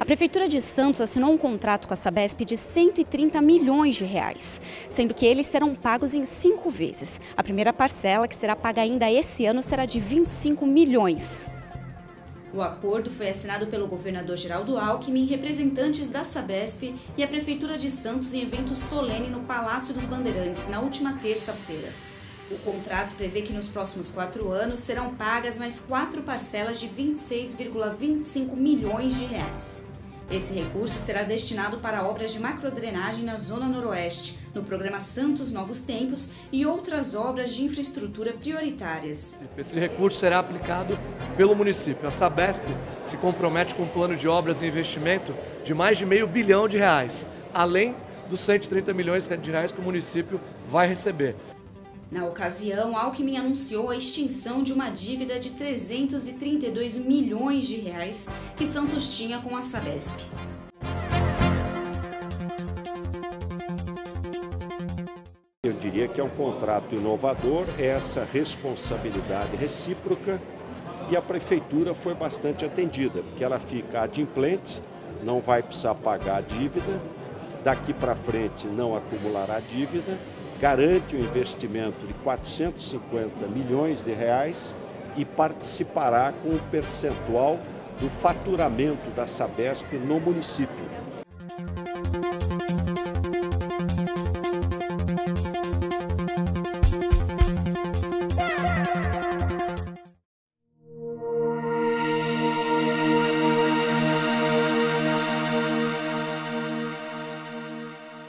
A Prefeitura de Santos assinou um contrato com a Sabesp de 130 milhões de reais, sendo que eles serão pagos em cinco vezes. A primeira parcela, que será paga ainda esse ano, será de 25 milhões. O acordo foi assinado pelo governador Geraldo Alckmin, representantes da Sabesp e a Prefeitura de Santos em evento solene no Palácio dos Bandeirantes, na última terça-feira. O contrato prevê que nos próximos quatro anos serão pagas mais quatro parcelas de 26,25 milhões de reais. Esse recurso será destinado para obras de macrodrenagem na Zona Noroeste, no programa Santos Novos Tempos e outras obras de infraestrutura prioritárias. Esse recurso será aplicado pelo município. A Sabesp se compromete com um plano de obras e investimento de mais de meio bilhão de reais, além dos 130 milhões de reais que o município vai receber. Na ocasião, Alckmin anunciou a extinção de uma dívida de 332 milhões de reais que Santos tinha com a Sabesp. Eu diria que é um contrato inovador, é essa responsabilidade recíproca e a prefeitura foi bastante atendida, porque ela fica adimplente, não vai precisar pagar a dívida, daqui para frente não acumulará dívida garante um investimento de 450 milhões de reais e participará com um percentual do faturamento da Sabesp no município.